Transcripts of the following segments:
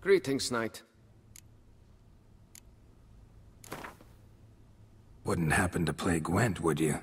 Greetings, Knight. Wouldn't happen to play Gwent, would you?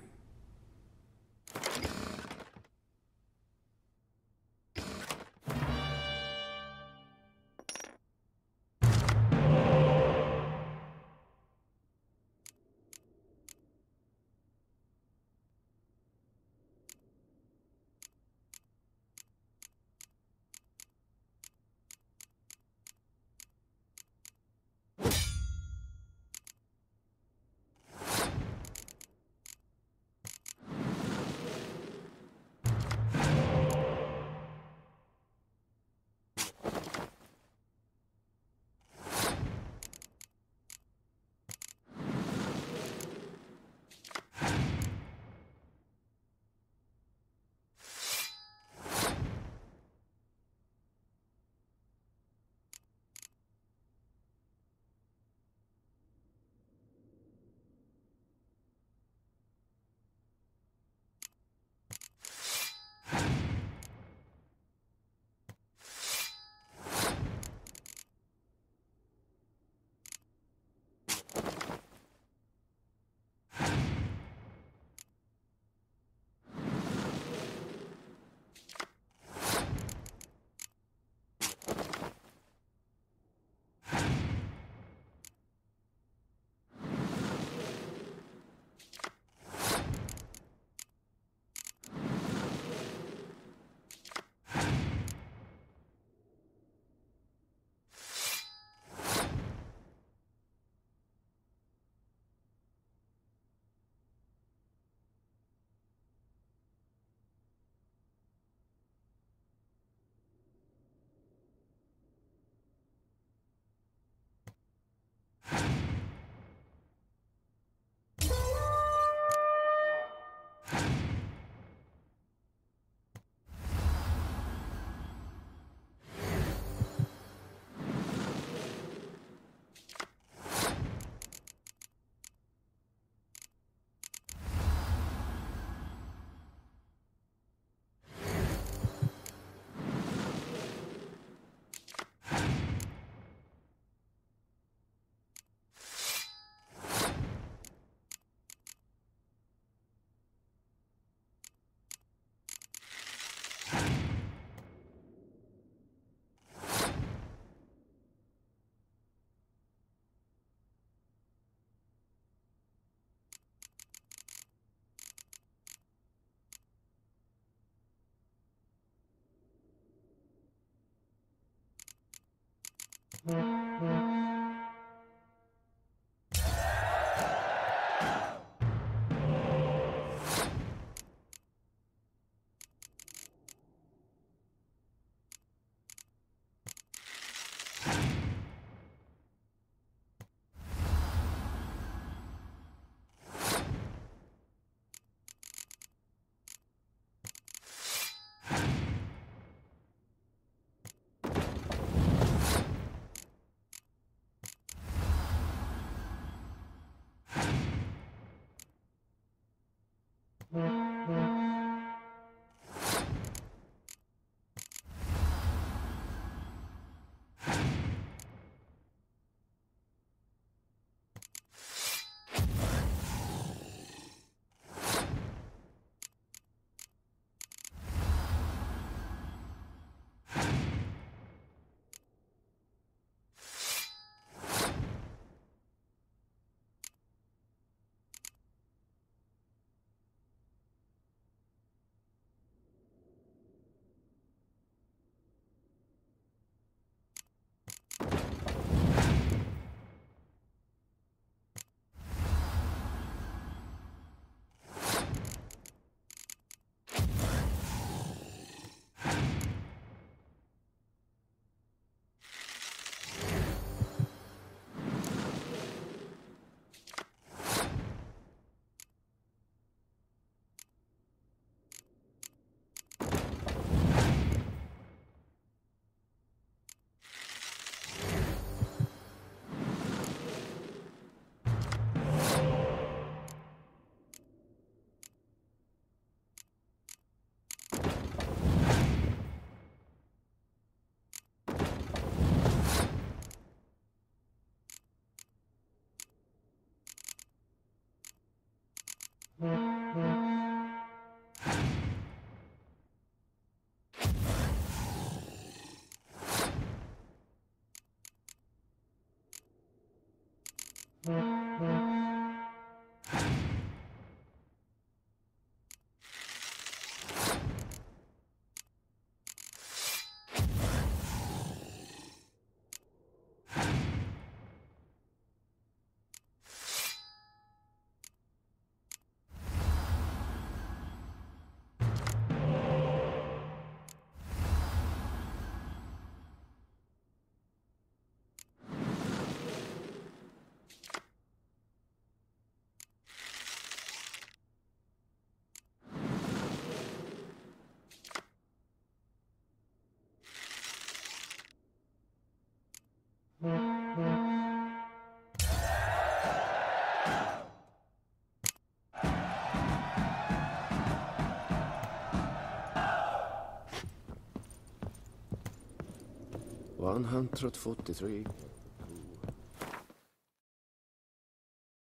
Mm-hmm. 143.